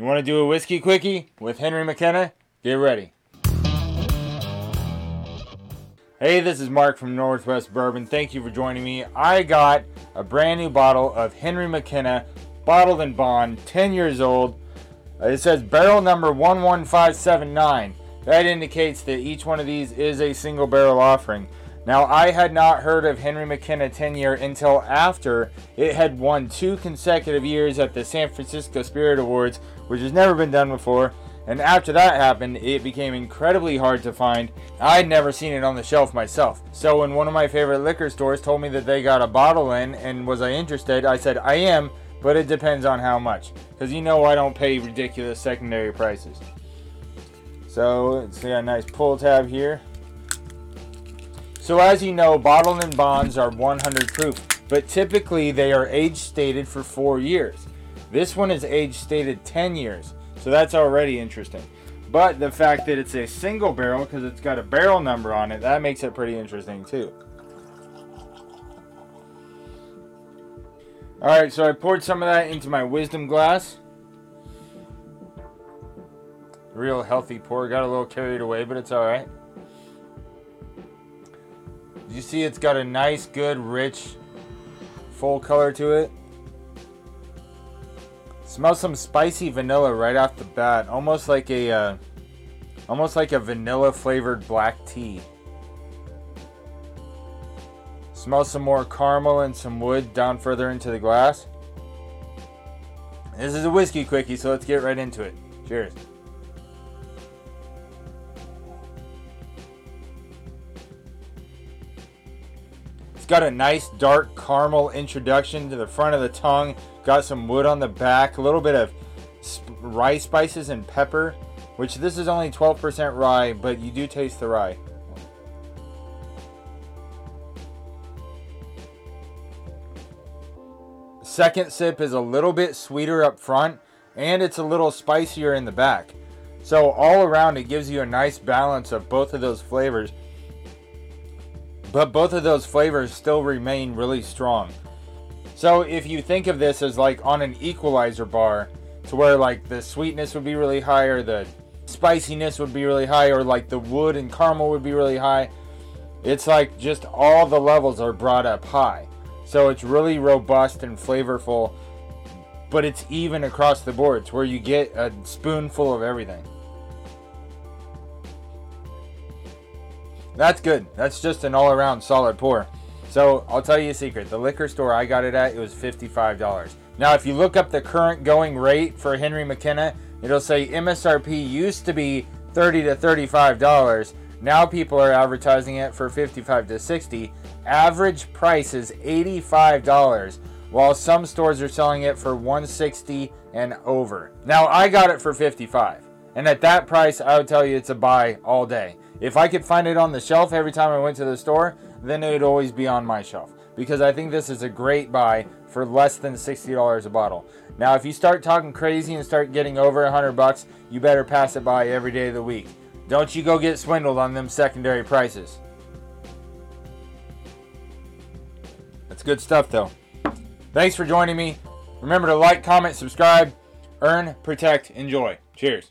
You want to do a whiskey quickie with Henry McKenna? Get ready. Hey, this is Mark from Northwest Bourbon. Thank you for joining me. I got a brand new bottle of Henry McKenna, bottled in bond, 10 years old. It says barrel number 11579. That indicates that each one of these is a single barrel offering. Now, I had not heard of Henry McKenna 10 year until after it had won two consecutive years at the San Francisco Spirit Awards, which has never been done before. And after that happened, it became incredibly hard to find. I'd never seen it on the shelf myself. So when one of my favorite liquor stores told me that they got a bottle in and was I interested, I said I am, but it depends on how much. Because you know I don't pay ridiculous secondary prices. So let's see a nice pull tab here. So as you know, bottled and bonds are 100 proof, but typically they are age stated for four years. This one is age stated 10 years, so that's already interesting. But the fact that it's a single barrel, because it's got a barrel number on it, that makes it pretty interesting too. Alright, so I poured some of that into my wisdom glass. Real healthy pour. Got a little carried away, but it's alright. You see it's got a nice, good, rich, full color to it. Smells some spicy vanilla right off the bat, almost like a, uh, almost like a vanilla flavored black tea. Smells some more caramel and some wood down further into the glass. This is a whiskey quickie, so let's get right into it. Cheers. Got a nice dark caramel introduction to the front of the tongue. Got some wood on the back, a little bit of sp- rye spices and pepper, which this is only 12% rye, but you do taste the rye. Second sip is a little bit sweeter up front, and it's a little spicier in the back. So all around, it gives you a nice balance of both of those flavors. But both of those flavors still remain really strong. So if you think of this as like on an equalizer bar, to where like the sweetness would be really high, or the spiciness would be really high, or like the wood and caramel would be really high, it's like just all the levels are brought up high. So it's really robust and flavorful, but it's even across the board. It's where you get a spoonful of everything. That's good. That's just an all around solid pour. So I'll tell you a secret. The liquor store I got it at, it was $55. Now, if you look up the current going rate for Henry McKenna, it'll say MSRP used to be 30 to $35. Now people are advertising it for 55 to 60. Average price is $85, while some stores are selling it for 160 and over. Now I got it for 55. And at that price, I would tell you it's a buy all day. If I could find it on the shelf every time I went to the store, then it would always be on my shelf. Because I think this is a great buy for less than $60 a bottle. Now, if you start talking crazy and start getting over 100 bucks, you better pass it by every day of the week. Don't you go get swindled on them secondary prices. That's good stuff, though. Thanks for joining me. Remember to like, comment, subscribe, earn, protect, enjoy. Cheers.